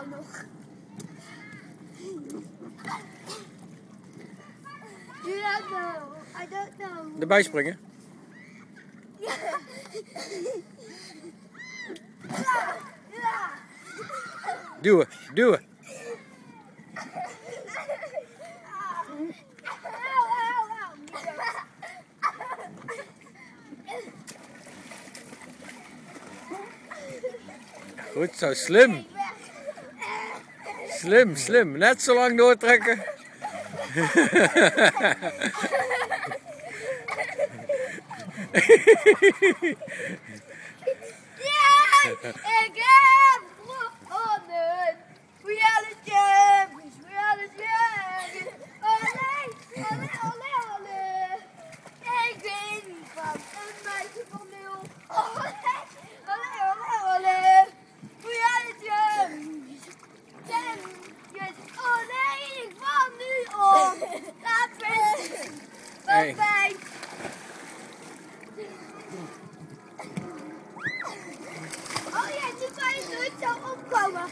jou nog. You don't know. I don't know. Erbij springen. Ja. Ja. Ja. Duwen, duwen. Goed zo, slim. Slim, slim. Net zo lang doortrekken. Oh ja, die kan je nooit zo opkomen.